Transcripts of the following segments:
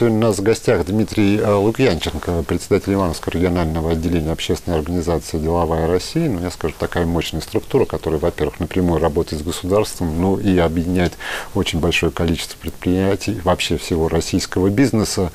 Сегодня у нас в гостях Дмитрий э, Лукьянченко, председатель Ивановского регионального отделения общественной организации «Деловая Россия». Ну, я скажу, такая мощная структура, которая, во-первых, напрямую работает с государством, ну и объединяет очень большое количество предприятий, вообще всего российского бизнеса.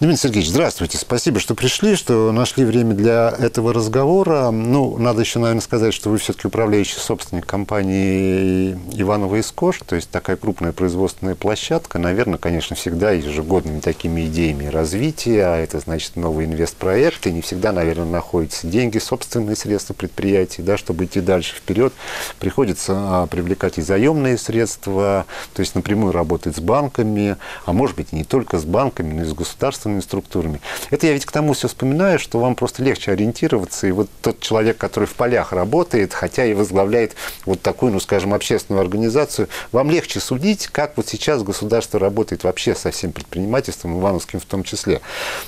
Дмитрий Сергеевич, здравствуйте. Спасибо, что пришли, что нашли время для этого разговора. Ну, надо еще, наверное, сказать, что вы все-таки управляющий собственник компании Иванова Искош, то есть такая крупная производственная площадка, наверное, конечно, всегда ежегодными такими идеями развития, а это значит новые инвестпроекты, не всегда, наверное, находятся деньги, собственные средства предприятий, да, чтобы идти дальше вперед, приходится а, привлекать и заемные средства, то есть напрямую работать с банками, а может быть и не только с банками, но и с государством государственными структурами. Это я ведь к тому все вспоминаю, что вам просто легче ориентироваться. И вот тот человек, который в полях работает, хотя и возглавляет вот такую, ну, скажем, общественную организацию, вам легче судить, как вот сейчас государство работает вообще со всем предпринимательством, Ивановским в том числе.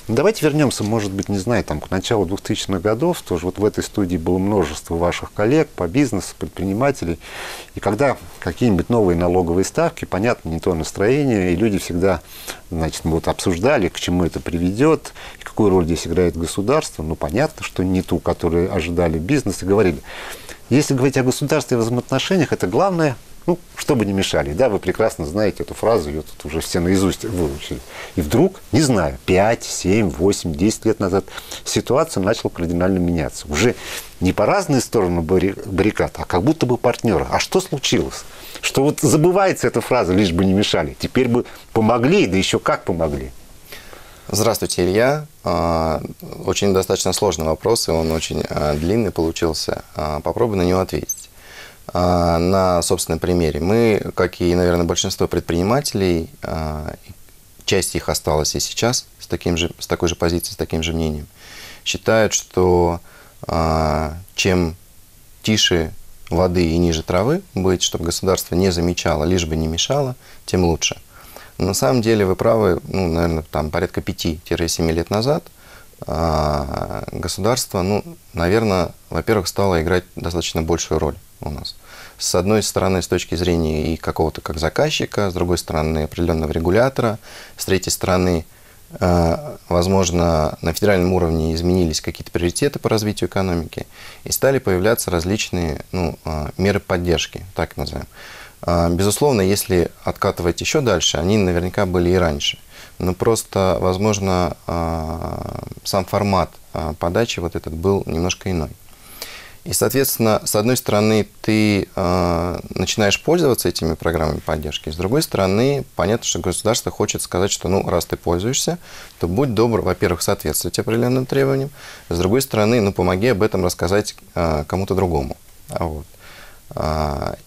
Но давайте вернемся, может быть, не знаю, там, к началу 2000-х годов, тоже вот в этой студии было множество ваших коллег по бизнесу, предпринимателей. И когда какие-нибудь новые налоговые ставки, понятно, не то настроение, и люди всегда, значит, вот обсуждали, к чему это приведет, и какую роль здесь играет государство. Ну, понятно, что не ту, которую ожидали бизнес, и говорили. Если говорить о государстве и взаимоотношениях, это главное, ну, чтобы не мешали. Да, вы прекрасно знаете эту фразу, ее тут уже все наизусть выучили. И вдруг, не знаю, 5, 7, 8, 10 лет назад ситуация начала кардинально меняться. Уже не по разные стороны баррикад, а как будто бы партнеры. А что случилось? Что вот забывается эта фраза, лишь бы не мешали. Теперь бы помогли, да еще как помогли. Здравствуйте, Илья. А, очень достаточно сложный вопрос, и он очень а, длинный получился. А, попробую на него ответить. На собственном примере. Мы, как и, наверное, большинство предпринимателей, часть их осталась и сейчас с, таким же, с такой же позицией, с таким же мнением, считают, что чем тише воды и ниже травы быть, чтобы государство не замечало, лишь бы не мешало, тем лучше. На самом деле вы правы, ну, наверное, там порядка 5-7 лет назад а, государство, ну, наверное, во-первых, стало играть достаточно большую роль у нас. С одной стороны, с точки зрения и какого-то как заказчика, с другой стороны, определенного регулятора, с третьей стороны, а, возможно, на федеральном уровне изменились какие-то приоритеты по развитию экономики, и стали появляться различные ну, а, меры поддержки, так назовем. А, безусловно, если откатывать еще дальше, они наверняка были и раньше. Но просто, возможно, а, сам формат а, подачи вот этот был немножко иной. И, соответственно, с одной стороны, ты начинаешь пользоваться этими программами поддержки, с другой стороны, понятно, что государство хочет сказать, что, ну, раз ты пользуешься, то будь добр, во-первых, соответствовать определенным требованиям, с другой стороны, ну, помоги об этом рассказать кому-то другому. Вот.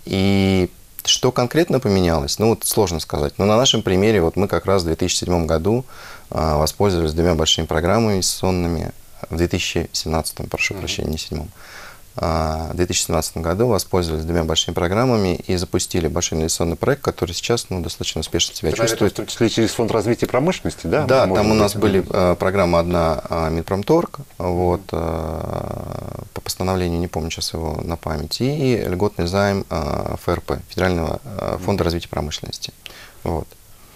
И что конкретно поменялось? Ну, вот сложно сказать. Но на нашем примере, вот мы как раз в 2007 году а, воспользовались двумя большими программами инвестиционными. В 2017, прошу прощения, не 2007. А, в 2017 году воспользовались двумя большими программами и запустили большой инвестиционный проект, который сейчас ну, достаточно успешно себя Это, чувствует. в том числе через Фонд развития промышленности, да? Да, там у нас были э, программы одна э, Минпромторг, вот, э, по постановлению, не помню сейчас его на память, и льготный займ э, ФРП, Федерального э, фонда развития промышленности. Вот.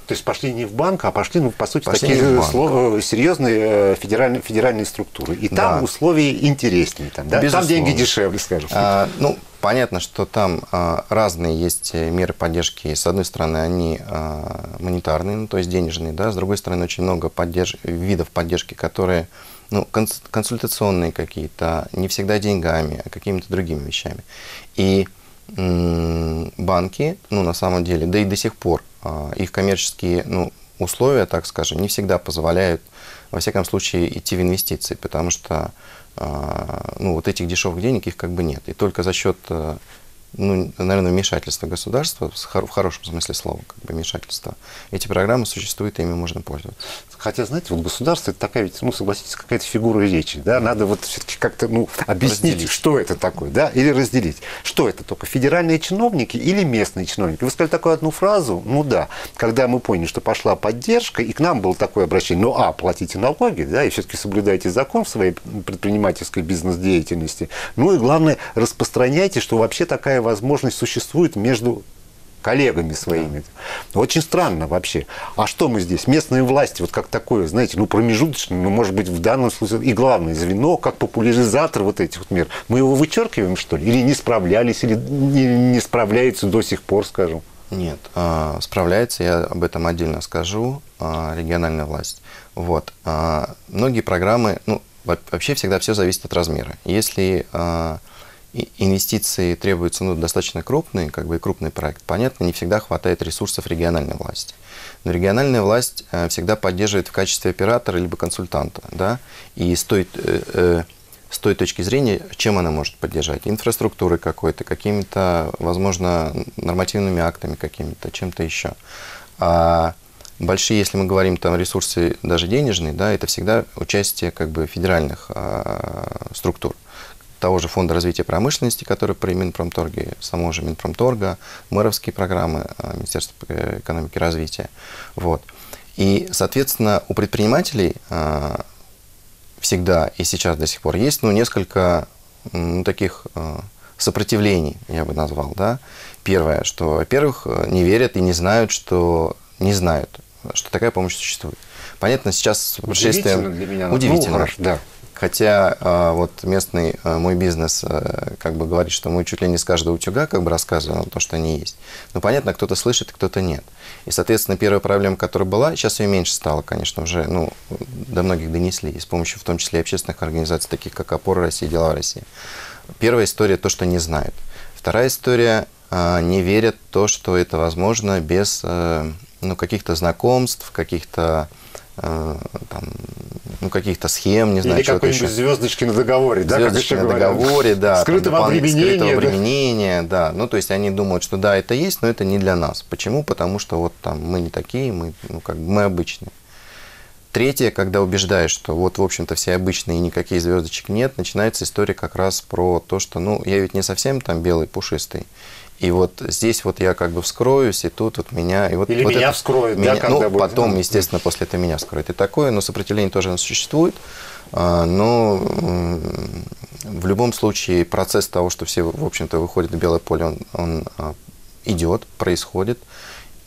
То есть пошли не в банк, а пошли, ну, по сути, пошли такие слов, серьезные э, федеральные, федеральные структуры. И там да. условия интереснее, там, да? там деньги дешевле, скажем. А, ну, понятно, что там а, разные есть меры поддержки. С одной стороны, они а, монетарные, ну, то есть денежные, да, с другой стороны, очень много поддерж... видов поддержки, которые ну, консультационные какие-то, не всегда деньгами, а какими-то другими вещами. И банки, ну, на самом деле, да и до сих пор их коммерческие ну, условия, так скажем, не всегда позволяют, во всяком случае, идти в инвестиции, потому что а, ну, вот этих дешевых денег их как бы нет. И только за счет э, ну, наверное, вмешательство государства, в хорошем смысле слова, как бы вмешательство. Эти программы существуют, и ими можно пользоваться. Хотя, знаете, вот государство это такая ведь, ну, согласитесь, какая-то фигура речи, да, надо вот все-таки как-то, ну, объяснить, разделить. что это такое, да, или разделить. Что это только, федеральные чиновники или местные чиновники? Вы сказали такую одну фразу, ну да, когда мы поняли, что пошла поддержка, и к нам было такое обращение, ну, а, платите налоги, да, и все-таки соблюдайте закон в своей предпринимательской бизнес-деятельности, ну и главное, распространяйте, что вообще такая возможность существует между коллегами своими. Да. Очень странно вообще. А что мы здесь? Местные власти, вот как такое, знаете, ну промежуточное, ну может быть в данном случае и главное звено, как популяризатор вот этих вот мер. Мы его вычеркиваем, что ли? Или не справлялись, или не, справляются до сих пор, скажем? Нет, э, справляется, я об этом отдельно скажу, э, региональная власть. Вот. Э, многие программы, ну, вообще всегда все зависит от размера. Если инвестиции требуются ну, достаточно крупные, как бы и крупный проект, понятно, не всегда хватает ресурсов региональной власти. Но региональная власть э, всегда поддерживает в качестве оператора либо консультанта, да, и стоит э, э, с той точки зрения, чем она может поддержать? Инфраструктурой какой-то, какими-то, возможно, нормативными актами какими-то, чем-то еще. А большие, если мы говорим там ресурсы даже денежные, да, это всегда участие как бы федеральных а, структур того же Фонда развития промышленности, который при Минпромторге, самого же Минпромторга, мэровские программы а, Министерства экономики и развития. Вот. И, соответственно, у предпринимателей а, всегда и сейчас до сих пор есть ну, несколько ну, таких сопротивлений, я бы назвал. Да? Первое, что, во-первых, не верят и не знают, что не знают, что такая помощь существует. Понятно, сейчас с. Удивительно для меня. Удивительно. Ну, хорошо, да. Хотя э, вот местный э, мой бизнес э, как бы говорит, что мы чуть ли не с каждого утюга как бы рассказываем то, что они есть. Но понятно, кто-то слышит, кто-то нет. И, соответственно, первая проблема, которая была, сейчас ее меньше стало, конечно, уже ну, до многих донесли, и с помощью в том числе общественных организаций, таких как «Опора России», «Дела России». Первая история – то, что не знают. Вторая история – не верят в то, что это возможно без ну, каких-то знакомств, каких-то там, ну, каких-то схем, не знаю, Или какой-нибудь звездочки на договоре, да? Звездочки на договоре, да. Скрытого там, обременения. Скрытого да? обременения, да. Ну, то есть они думают, что да, это есть, но это не для нас. Почему? Потому что вот там мы не такие, мы, ну, как мы обычные. Третье, когда убеждаешь, что вот, в общем-то, все обычные и никаких звездочек нет, начинается история как раз про то, что, ну, я ведь не совсем там белый, пушистый. И вот здесь вот я как бы вскроюсь, и тут вот меня... И вот, Или вот меня это, вскроют, меня, да, когда Ну, будет... потом, естественно, после этого меня вскроют. И такое, но сопротивление тоже существует. А, но в любом случае процесс того, что все, в общем-то, выходят в белое поле, он, он а, идет, происходит.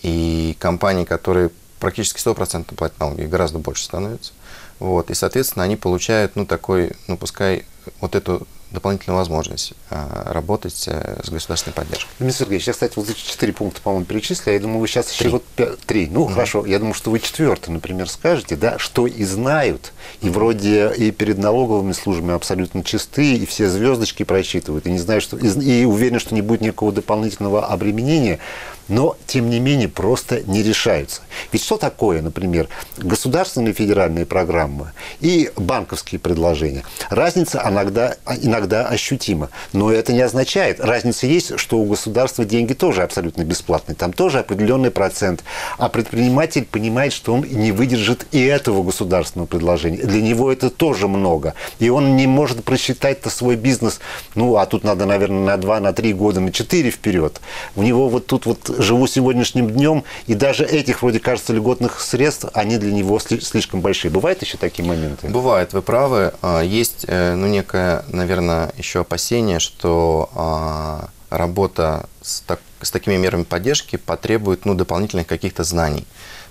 И компании, которые практически 100% платят налоги, гораздо больше становятся. Вот, и, соответственно, они получают, ну, такой, ну, пускай вот эту дополнительную возможность а, работать э, с государственной поддержкой. Дмитрий Сергеевич, я, кстати, вот эти четыре пункта, по-моему, перечислили. Я думаю, вы сейчас еще три. вот пять, три. Ну, mm-hmm. хорошо. Я думаю, что вы четвертый, например, скажете, да, что и знают, и вроде и перед налоговыми службами абсолютно чистые, и все звездочки просчитывают, и не знаю, что и, и уверены, что не будет никакого дополнительного обременения но, тем не менее, просто не решаются. Ведь что такое, например, государственные федеральные программы и банковские предложения? Разница иногда, иногда ощутима, но это не означает, разница есть, что у государства деньги тоже абсолютно бесплатные, там тоже определенный процент, а предприниматель понимает, что он не выдержит и этого государственного предложения. Для него это тоже много, и он не может просчитать-то свой бизнес, ну, а тут надо, наверное, на 2, на 3 года, на 4 вперед. У него вот тут вот живу сегодняшним днем, и даже этих, вроде кажется, льготных средств, они для него слишком большие. Бывают еще такие моменты? Бывает, вы правы. А, есть, э, ну, некое, наверное, еще опасение, что а, работа с, так, с такими мерами поддержки потребует ну, дополнительных каких-то знаний.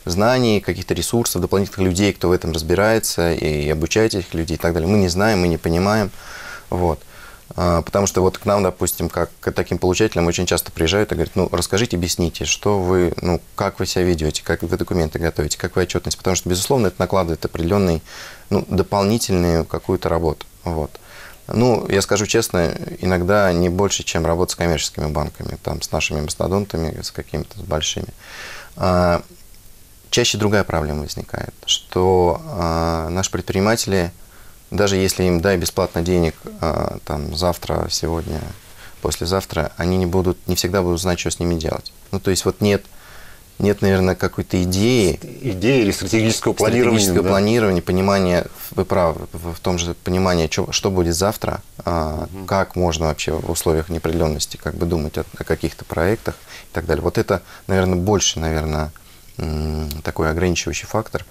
Знаний, каких-то ресурсов, дополнительных людей, кто в этом разбирается, и обучает этих людей и так далее. Мы не знаем, мы не понимаем. Вот. А, потому что вот к нам, допустим, как к таким получателям очень часто приезжают и говорят, ну, расскажите, объясните, что вы, ну, как вы себя ведете, как вы документы готовите, как вы отчетность, потому что, безусловно, это накладывает определенный, ну, дополнительную какую-то работу, вот. Ну, я скажу честно, иногда не больше, чем работа с коммерческими банками, там, с нашими мастодонтами, с какими-то большими. А, чаще другая проблема возникает, что а, наши предприниматели – даже если им дай бесплатно денег а, там завтра, сегодня, послезавтра, они не будут, не всегда будут знать, что с ними делать. Ну, то есть вот нет нет, наверное, какой-то идеи. Идеи или стратегического планирования. Стратегического да? планирования, понимания, вы правы, в том же понимании, что, что будет завтра, угу. как можно вообще в условиях неопределенности как бы думать о, о каких-то проектах и так далее. Вот это, наверное, больше, наверное, такой ограничивающий фактор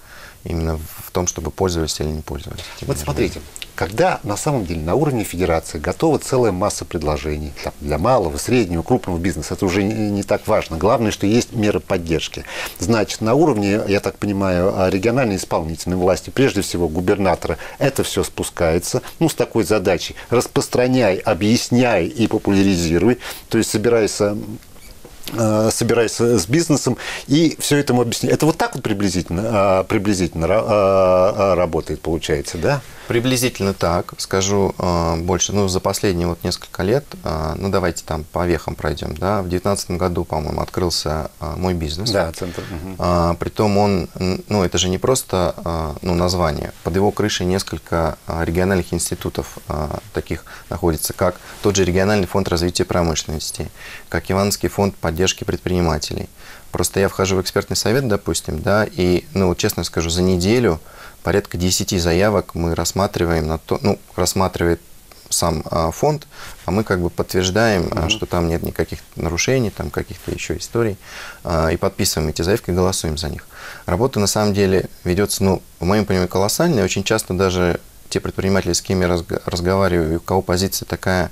именно в том, чтобы пользовались или не пользовались. Вот смотрите, когда на самом деле на уровне федерации готова целая масса предложений там, для малого, среднего, крупного бизнеса, это уже не, не так важно. Главное, что есть меры поддержки. Значит, на уровне, я так понимаю, региональной исполнительной власти, прежде всего губернатора, это все спускается, ну, с такой задачей, распространяй, объясняй и популяризируй, то есть собирайся собираясь с бизнесом и все это ему объяснять. Это вот так вот приблизительно, э, приблизительно э, работает, получается, да? Приблизительно так, скажу э, больше. Ну, за последние вот несколько лет, э, ну, давайте там по вехам пройдем, да, в 2019 году, по-моему, открылся э, мой бизнес. Да, центр. Угу. Э, притом он, ну, это же не просто, э, ну, название. Под его крышей несколько э, региональных институтов э, таких находится, как тот же региональный фонд развития промышленности, как Ивановский фонд поддержки предпринимателей. Просто я вхожу в экспертный совет, допустим, да, и, ну, честно скажу, за неделю порядка 10 заявок мы рассматриваем на то, ну, рассматривает сам а, фонд, а мы как бы подтверждаем, mm-hmm. что там нет никаких нарушений, там каких-то еще историй, а, и подписываем эти заявки, голосуем за них. Работа на самом деле ведется, ну, в моем понимании, колоссальная. Очень часто даже те предприниматели, с кем я разговариваю, у кого позиция такая,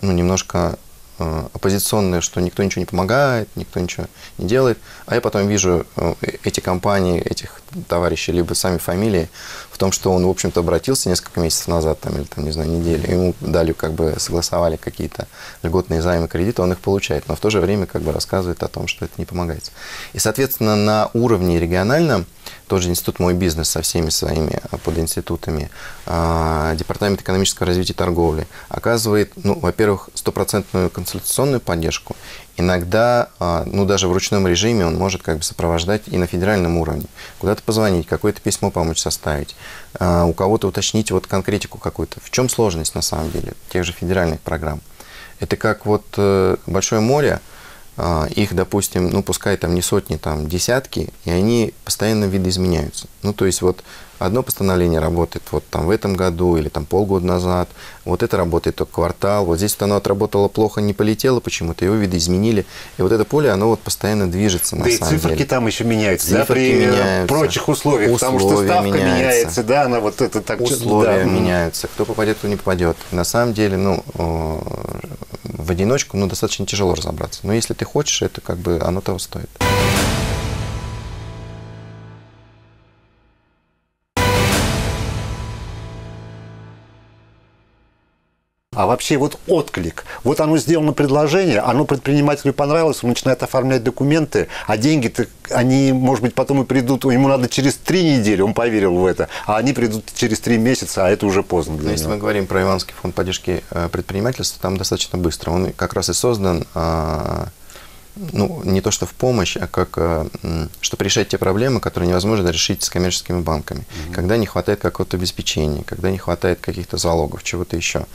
ну, немножко Э, оппозиционные, что никто ничего не помогает, никто ничего не делает. А я потом вижу э, эти компании, этих товарищей, либо сами фамилии, в том, что он, в общем-то, обратился несколько месяцев назад, там, или, там, не знаю, неделю, ему дали, как бы, согласовали какие-то льготные займы, кредиты, он их получает, но в то же время, как бы, рассказывает о том, что это не помогает. И, соответственно, на уровне региональном, тоже институт «Мой бизнес» со всеми своими а, подинститутами, а, Департамент экономического развития и торговли оказывает, ну, во-первых, стопроцентную консультационную поддержку, Иногда, а, ну даже в ручном режиме он может как бы сопровождать и на федеральном уровне. Куда-то позвонить, какое-то письмо помочь составить, а, у кого-то уточнить вот конкретику какую-то. В чем сложность на самом деле тех же федеральных программ? Это как вот э, большое море, а, их, допустим, ну, пускай там не сотни, там десятки, и они постоянно видоизменяются. Ну, то есть вот одно постановление работает вот там в этом году или там полгода назад, вот это работает только квартал, вот здесь вот оно отработало плохо, не полетело почему-то, его видоизменили, и вот это поле, оно вот постоянно движется на да самом и циферки деле. там еще меняются, циферки да, при меняются, прочих условиях, условия потому что ставка меняются, меняется, да, она вот это так... Условия да. меняются, кто попадет, кто не попадет. На самом деле, ну, в одиночку ну, достаточно тяжело разобраться. Но если ты хочешь, это как бы оно того стоит. А вообще вот отклик. Вот оно сделано предложение, оно предпринимателю понравилось, он начинает оформлять документы, а деньги-то, они, может быть, потом и придут, ему надо через три недели, он поверил в это, а они придут через три месяца, а это уже поздно для Если него. мы говорим про Иванский фонд поддержки э, предпринимательства, там достаточно быстро. Он как раз и создан а, ну, не то что в помощь, а как, э, чтобы решать те проблемы, которые невозможно решить с коммерческими банками. Mm-hmm. Когда не хватает какого-то обеспечения, когда не хватает каких-то залогов, чего-то еще.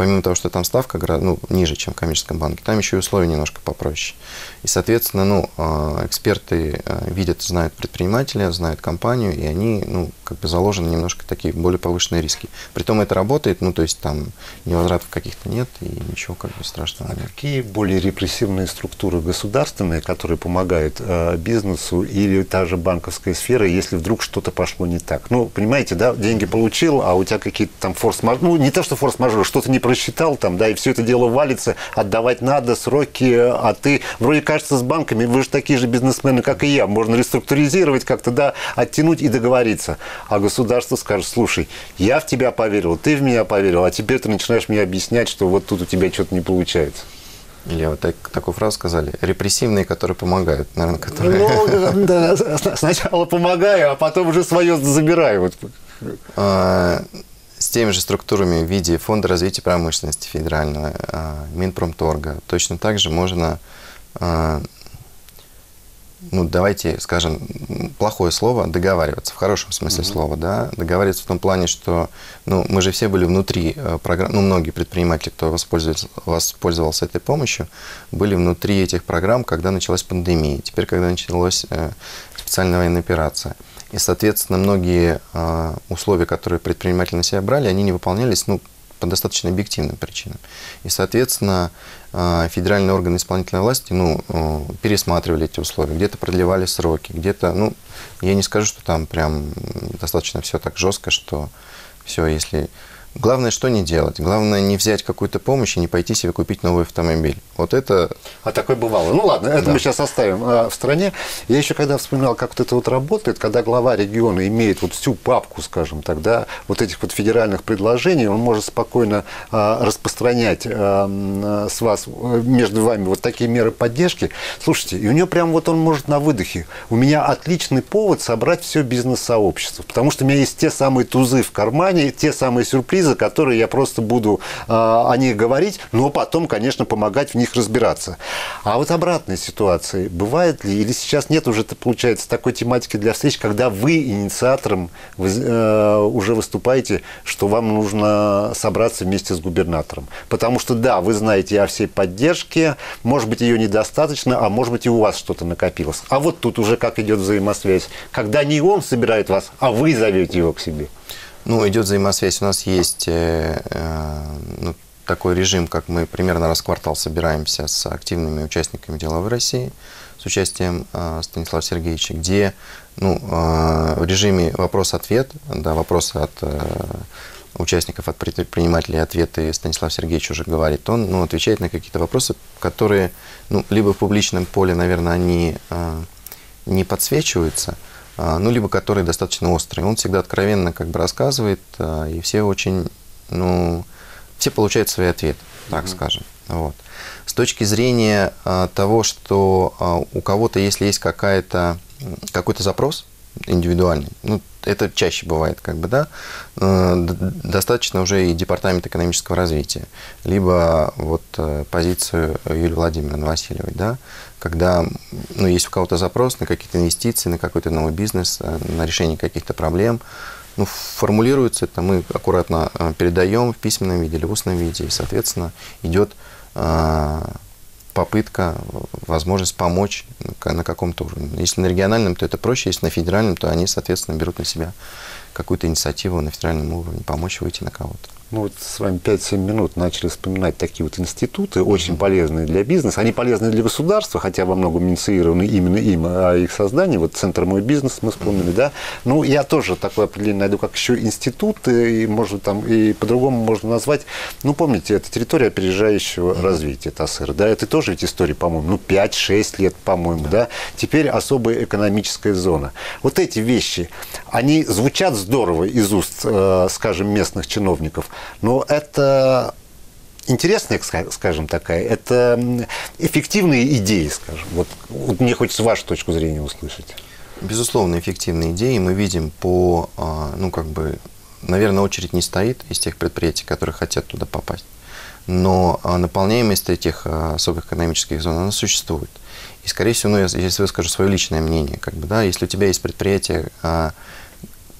Помимо того, что там ставка ну, ниже, чем в коммерческом банке, там еще и условия немножко попроще. И, соответственно, ну, а, эксперты э, видят, знают предпринимателя, знают компанию, и они, ну, как бы заложены немножко такие более повышенные риски. Притом это работает, ну, то есть там невозвратов каких-то нет, и ничего как бы страшного а нет. Какие более репрессивные структуры государственные, которые помогают э, бизнесу, или та же банковская сфера, если вдруг что-то пошло не так. Ну, понимаете, да, деньги получил, а у тебя какие-то там форс-мажоры, ну, не то, что форс-мажоры, что-то не просчитал там, да, и все это дело валится, отдавать надо, сроки, а ты, вроде кажется, с банками, вы же такие же бизнесмены, как и я, можно реструктуризировать как-то, да, оттянуть и договориться. А государство скажет, слушай, я в тебя поверил, ты в меня поверил, а теперь ты начинаешь мне объяснять, что вот тут у тебя что-то не получается. Или вот так, такую фразу сказали. Репрессивные, которые помогают, наверное, которые... Ну, да, сначала помогаю, а потом уже свое забираю. Вот. А, с теми же структурами в виде Фонда развития промышленности федерального, а, Минпромторга. Точно так же можно а, ну, давайте скажем, плохое слово, договариваться, в хорошем смысле mm-hmm. слова, да, договариваться в том плане, что, ну, мы же все были внутри э, программ, ну, многие предприниматели, кто воспользовался, воспользовался этой помощью, были внутри этих программ, когда началась пандемия, теперь, когда началась э, специальная военная операция. И, соответственно, многие э, условия, которые предприниматели на себя брали, они не выполнялись, ну, по достаточно объективным причинам. И, соответственно, а, федеральные органы исполнительной власти ну, пересматривали эти условия, где-то продлевали сроки, где-то, ну, я не скажу, что там прям достаточно все так жестко, что все, если Главное, что не делать. Главное, не взять какую-то помощь и не пойти себе купить новый автомобиль. Вот это... А такое бывало. Ну ладно, это да. мы сейчас оставим а, в стране. Я еще когда вспоминал, как вот это вот работает, когда глава региона имеет вот всю папку, скажем тогда, вот этих вот федеральных предложений, он может спокойно а, распространять а, с вас, между вами вот такие меры поддержки. Слушайте, и у него прям вот он может на выдохе. У меня отличный повод собрать все бизнес-сообщество, потому что у меня есть те самые тузы в кармане, те самые сюрпризы, сюрпризы, которые я просто буду э, о них говорить, но потом, конечно, помогать в них разбираться. А вот обратной ситуации бывает ли, или сейчас нет уже, получается, такой тематики для встреч, когда вы инициатором э, уже выступаете, что вам нужно собраться вместе с губернатором? Потому что, да, вы знаете о всей поддержке, может быть, ее недостаточно, а может быть, и у вас что-то накопилось. А вот тут уже как идет взаимосвязь, когда не он собирает вас, а вы зовете его к себе. Ну, идет взаимосвязь. У нас есть э, э, ну, такой режим, как мы примерно раз в квартал собираемся с активными участниками деловой России, с участием э, Станислава Сергеевича, где ну, э, в режиме вопрос-ответ, да, вопросы от э, участников, от предпринимателей, ответы Станислав Сергеевич уже говорит, он ну, отвечает на какие-то вопросы, которые ну, либо в публичном поле, наверное, они э, не подсвечиваются, ну, либо которые достаточно острые. Он всегда откровенно как бы рассказывает, а, и все очень, ну, все получают свои ответы, так mm-hmm. скажем. Вот. С точки зрения а, того, что у кого-то, если есть какая-то, какой-то запрос индивидуальный, ну, это чаще бывает, как бы, да, достаточно уже и департамент экономического развития, либо вот э, позицию Юлии Владимировны Васильевой, да, когда ну, есть у кого-то запрос на какие-то инвестиции, на какой-то новый бизнес, э, на решение каких-то проблем, ну, формулируется это, мы аккуратно э, передаем в письменном виде или в устном виде, и, соответственно, идет э, попытка, возможность помочь на каком-то уровне. Если на региональном, то это проще, если на федеральном, то они, соответственно, берут на себя какую-то инициативу на федеральном уровне, помочь выйти на кого-то мы вот с вами 5-7 минут начали вспоминать такие вот институты, очень полезные для бизнеса. Они полезны для государства, хотя во многом инициированы именно им, а их создание, вот Центр «Мой бизнес» мы вспомнили, да. Ну, я тоже такое определение найду, как еще институты, и, может, там, и по-другому можно назвать. Ну, помните, это территория опережающего развития, ТАСР, да, это тоже ведь история, по-моему, ну, 5-6 лет, по-моему, да. Теперь особая экономическая зона. Вот эти вещи, они звучат здорово из уст, э, скажем, местных чиновников, но это интересная, скажем, такая, это эффективные идеи, скажем. Вот, вот мне хочется вашу точку зрения услышать. Безусловно, эффективные идеи мы видим по, а, ну, как бы, наверное, очередь не стоит из тех предприятий, которые хотят туда попасть. Но а, наполняемость этих а, особых экономических зон, она существует. И, скорее всего, ну, если выскажу свое личное мнение, как бы, да, если у тебя есть предприятие,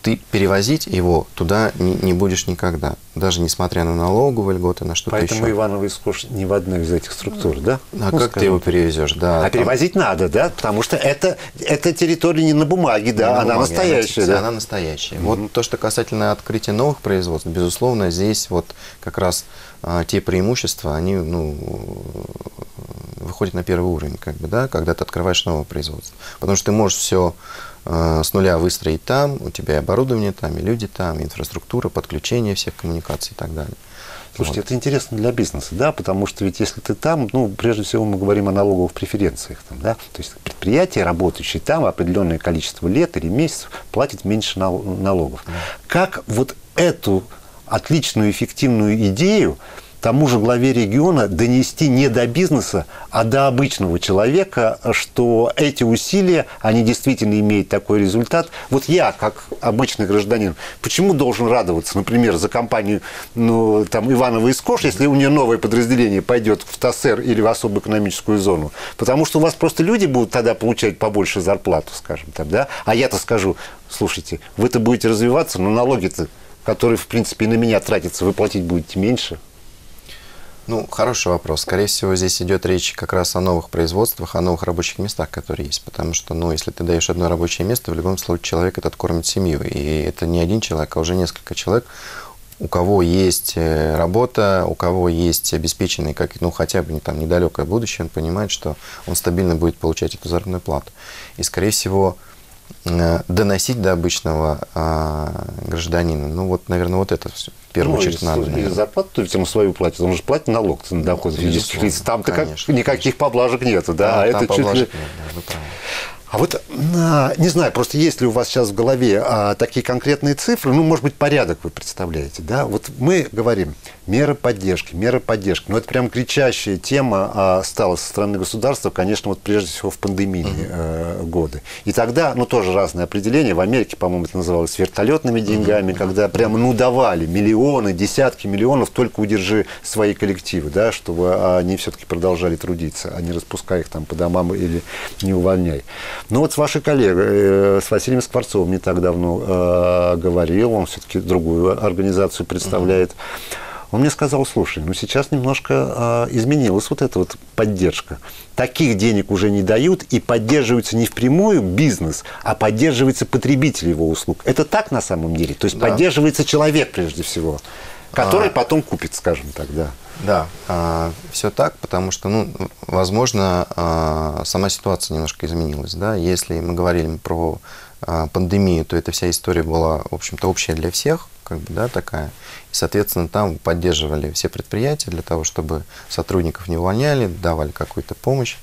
ты перевозить его туда не, не будешь никогда, даже несмотря на налоговые льготы, на что-то Поэтому еще. Иваново схож не в одной из этих структур, да? А ну, как ты его перевезешь, да? А там... перевозить надо, да? Потому что это, это территория не на бумаге, да, на она бумаге, настоящая, она, да? Она настоящая. Mm-hmm. Вот то, что касательно открытия новых производств, безусловно, здесь вот как раз а, те преимущества, они, ну, выходят на первый уровень, как бы, да, когда ты открываешь новое производство. Потому что ты можешь все Э, с нуля выстроить там, у тебя и оборудование там, и люди там, и инфраструктура, подключение всех коммуникаций и так далее. Слушайте, вот. это интересно для бизнеса, да, потому что ведь если ты там, ну, прежде всего мы говорим о налоговых преференциях, там, да, то есть предприятие, работающее там определенное количество лет или месяцев, платит меньше налогов. Да. Как вот эту отличную, эффективную идею тому же главе региона донести не до бизнеса, а до обычного человека, что эти усилия, они действительно имеют такой результат. Вот я, как обычный гражданин, почему должен радоваться, например, за компанию ну, там, Иванова и Скош, если у нее новое подразделение пойдет в ТАССР или в особую экономическую зону? Потому что у вас просто люди будут тогда получать побольше зарплату, скажем так, да? А я-то скажу, слушайте, вы-то будете развиваться, но налоги-то, которые, в принципе, и на меня тратятся, вы платить будете меньше. Ну, хороший вопрос. Скорее всего, здесь идет речь как раз о новых производствах, о новых рабочих местах, которые есть. Потому что, ну, если ты даешь одно рабочее место, в любом случае человек этот кормит семью. И это не один человек, а уже несколько человек, у кого есть э, работа, у кого есть обеспеченный, как, ну, хотя бы не там недалекое будущее, он понимает, что он стабильно будет получать эту заработную плату. И, скорее всего, Э, доносить до обычного а, гражданина. Ну, вот, наверное, вот это все в первую ну, очередь надо. И зарплату ведь ему свою платит, он же платит налог на доход физических лиц. Там-то как, никаких поблажек нету, да, да а это чуть ли... Нет, да, вы правы. А вот, а, не знаю, просто есть ли у вас сейчас в голове а, такие конкретные цифры, ну, может быть, порядок вы представляете, да? Вот мы говорим, меры поддержки, меры поддержки. Но это прям кричащая тема а, стала со стороны государства, конечно, вот прежде всего в пандемийные uh-huh. годы. И тогда, ну, тоже разные определения. В Америке, по-моему, это называлось вертолетными деньгами, uh-huh. когда прямо, ну, давали миллионы, десятки миллионов, только удержи свои коллективы, да, чтобы они все-таки продолжали трудиться, а не распускай их там по домам или не увольняй. Ну вот с вашей коллегой, э, с Василием Скворцовым не так давно э, говорил, он все-таки другую организацию представляет. Он мне сказал, слушай, ну сейчас немножко э, изменилась вот эта вот поддержка. Таких денег уже не дают, и поддерживается не впрямую бизнес, а поддерживается потребитель его услуг. Это так на самом деле? То есть да. поддерживается человек прежде всего, который а... потом купит, скажем так, да. Да, а, все так, потому что, ну, возможно, а, сама ситуация немножко изменилась, да. Если мы говорили про а, пандемию, то эта вся история была, в общем-то, общая для всех, как бы, да, такая. И, соответственно, там поддерживали все предприятия для того, чтобы сотрудников не увольняли, давали какую-то помощь,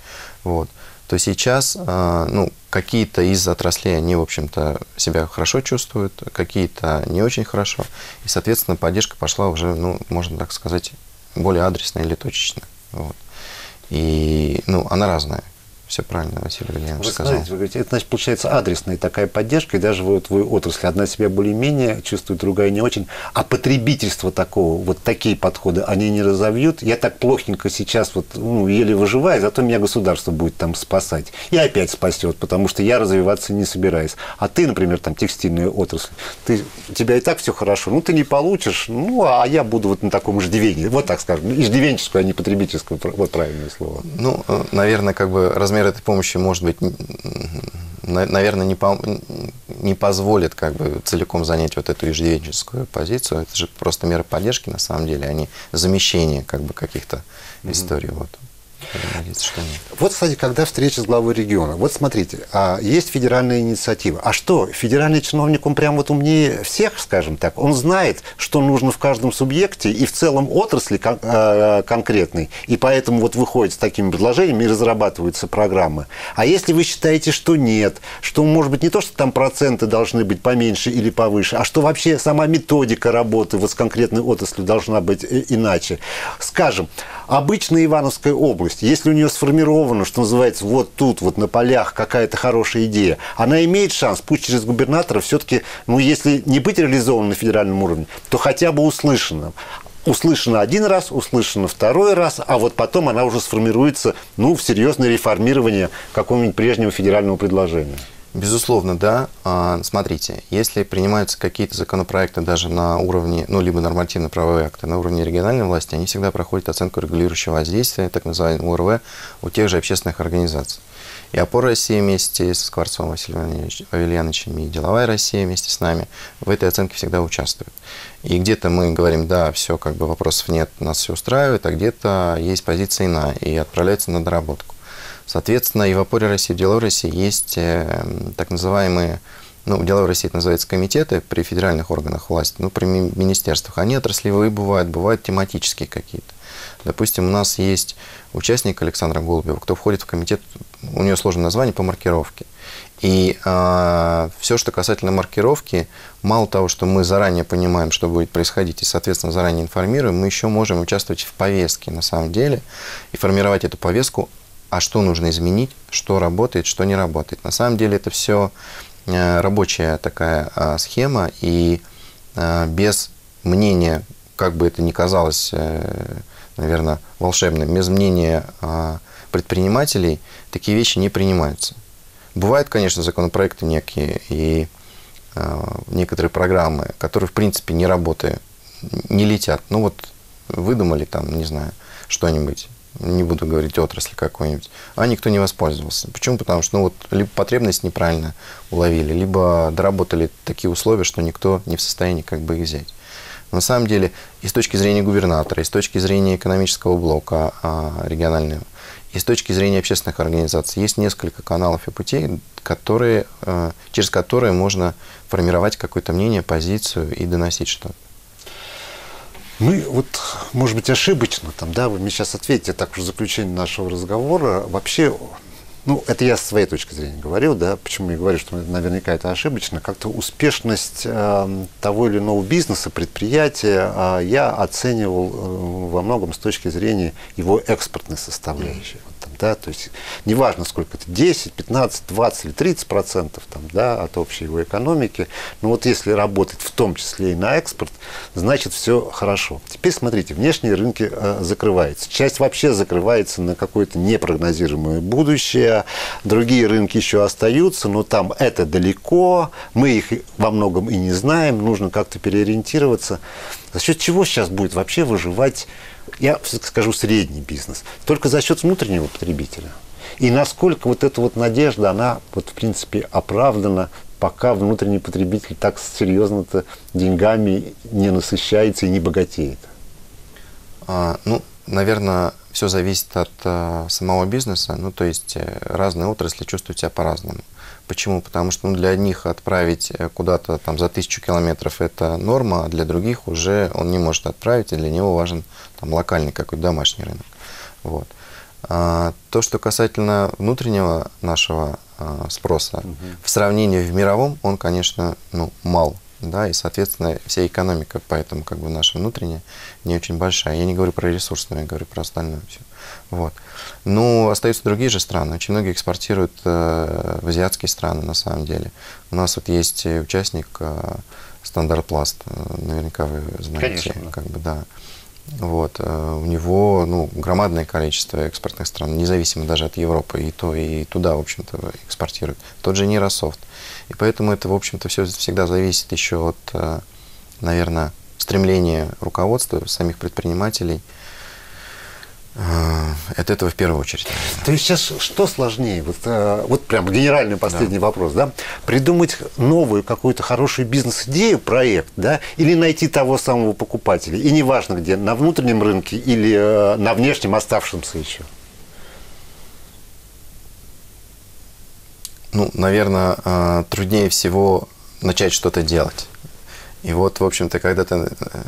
вот. То сейчас, ну, какие-то из отраслей, они, в общем-то, себя хорошо чувствуют, какие-то не очень хорошо. И, соответственно, поддержка пошла уже, ну, можно так сказать, более адресная или точечная. Вот. И ну, она разная. Все правильно Василий Владимирович вы сказал. Смотрите, вы говорите, это значит получается адресная такая поддержка, и даже вот в отрасли одна себя более-менее чувствует, другая не очень. А потребительство такого, вот такие подходы, они не разовьют. Я так плохенько сейчас вот ну, еле выживаю, зато меня государство будет там спасать. И опять спасет, потому что я развиваться не собираюсь. А ты, например, там текстильная отрасль, ты, у тебя и так все хорошо, ну ты не получишь, ну а я буду вот на таком иждивении. Вот так скажем, иждивенческое, а не потребительское, вот правильное слово. Ну, э, наверное, как бы размер размер этой помощи, может быть, наверное, не, по, не позволит как бы целиком занять вот эту иждивенческую позицию. Это же просто меры поддержки, на самом деле, а не замещение как бы каких-то mm-hmm. историй. Вот. Что. Вот, кстати, когда встреча с главой региона. Вот смотрите, а есть федеральная инициатива. А что, федеральный чиновник, он прям вот умнее всех, скажем так. Он знает, что нужно в каждом субъекте и в целом отрасли кон- э, конкретной. И поэтому вот выходит с такими предложениями и разрабатываются программы. А если вы считаете, что нет, что, может быть, не то, что там проценты должны быть поменьше или повыше, а что вообще сама методика работы вот с конкретной отраслью должна быть э, иначе. Скажем, обычная Ивановская область, если у нее сформировано, что называется, вот тут, вот на полях какая-то хорошая идея, она имеет шанс, пусть через губернатора, все-таки, ну, если не быть реализованной на федеральном уровне, то хотя бы услышанным услышана один раз, услышана второй раз, а вот потом она уже сформируется ну, в серьезное реформирование какого-нибудь прежнего федерального предложения. Безусловно, да. А, смотрите, если принимаются какие-то законопроекты даже на уровне, ну, либо нормативно-правовые акты на уровне региональной власти, они всегда проходят оценку регулирующего воздействия, так называемый УРВ, у тех же общественных организаций. И «Опора России» вместе с Скворцовым Василием Павельяновичем и «Деловая Россия» вместе с нами в этой оценке всегда участвуют. И где-то мы говорим, да, все, как бы вопросов нет, нас все устраивает, а где-то есть позиция иная и отправляется на доработку. Соответственно, и в опоре России, в России есть э, так называемые ну, в деловой России это называется комитеты при федеральных органах власти, ну, при министерствах, они отраслевые бывают, бывают тематические какие-то. Допустим, у нас есть участник Александра Голубева, кто входит в комитет, у нее сложное название по маркировке. И э, все, что касательно маркировки, мало того, что мы заранее понимаем, что будет происходить, и, соответственно, заранее информируем, мы еще можем участвовать в повестке на самом деле и формировать эту повестку, а что нужно изменить, что работает, что не работает. На самом деле это все э, рабочая такая э, схема, и э, без мнения, как бы это ни казалось, э, наверное, волшебным, без мнения э, предпринимателей такие вещи не принимаются. Бывают, конечно, законопроекты некие и э, некоторые программы, которые, в принципе, не работают, не летят. Ну вот выдумали там, не знаю, что-нибудь, не буду говорить отрасль какой-нибудь, а никто не воспользовался. Почему? Потому что ну, вот, либо потребность неправильно уловили, либо доработали такие условия, что никто не в состоянии как бы их взять. на самом деле, и с точки зрения губернатора, и с точки зрения экономического блока а, регионального, и с точки зрения общественных организаций есть несколько каналов и путей, которые, э, через которые можно формировать какое-то мнение, позицию и доносить что-то. Мы вот, может быть, ошибочно, там, да, вы мне сейчас ответите, так уж заключение нашего разговора, вообще ну, это я с своей точки зрения говорил, да, почему я говорю, что наверняка это ошибочно, как-то успешность э, того или иного бизнеса, предприятия э, я оценивал э, во многом с точки зрения его экспортной составляющей да, то есть неважно сколько это, 10, 15, 20 или 30 процентов там, да, от общей его экономики, но вот если работать в том числе и на экспорт, значит все хорошо. Теперь смотрите, внешние рынки э, закрываются, часть вообще закрывается на какое-то непрогнозируемое будущее, другие рынки еще остаются, но там это далеко, мы их во многом и не знаем, нужно как-то переориентироваться. За счет чего сейчас будет вообще выживать я скажу средний бизнес, только за счет внутреннего потребителя. И насколько вот эта вот надежда, она вот в принципе оправдана, пока внутренний потребитель так серьезно-то деньгами не насыщается и не богатеет? А, ну, наверное, все зависит от а, самого бизнеса. Ну, то есть э, разные отрасли чувствуют себя по-разному. Почему? Потому что ну, для одних отправить э, куда-то там за тысячу километров это норма, а для других уже он не может отправить, и для него важен там локальный какой-то домашний рынок. Вот. А, то, что касательно внутреннего нашего а, спроса, угу. в сравнении в мировом, он, конечно, ну, мал. Да, и, соответственно, вся экономика, поэтому как бы наша внутренняя не очень большая. Я не говорю про ресурсную, я говорю про остальное все. Вот. Ну, остаются другие же страны. Очень многие экспортируют э, в азиатские страны, на самом деле. У нас вот есть участник э, Стандарт Пласт, э, наверняка вы знаете. Конечно. Как бы, да. Вот. Э, у него ну, громадное количество экспортных стран, независимо даже от Европы, и то, и туда, в общем-то, экспортируют. Тот же Нейрософт. И поэтому это, в общем-то, все всегда зависит еще от, э, наверное, стремления руководства, самих предпринимателей – от этого в первую очередь. То есть сейчас что сложнее? Вот, э, вот прям генеральный последний да. вопрос, да? Придумать новую какую-то хорошую бизнес-идею, проект, да? Или найти того самого покупателя? И неважно где, на внутреннем рынке или э, на внешнем оставшемся еще. Ну, наверное, э, труднее всего начать что-то делать. И вот, в общем-то, когда, ты, э,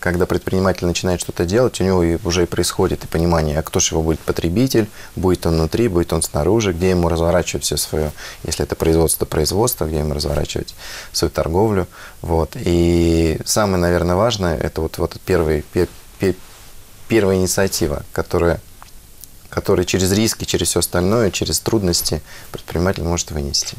когда предприниматель начинает что-то делать, у него уже происходит и понимание, а кто же его будет потребитель, будет он внутри, будет он снаружи, где ему разворачивать все свое, если это производство, производство, где ему разворачивать свою торговлю. Вот. И самое, наверное, важное, это вот, вот первый, первая инициатива, которая которая через риски, через все остальное, через трудности предприниматель может вынести.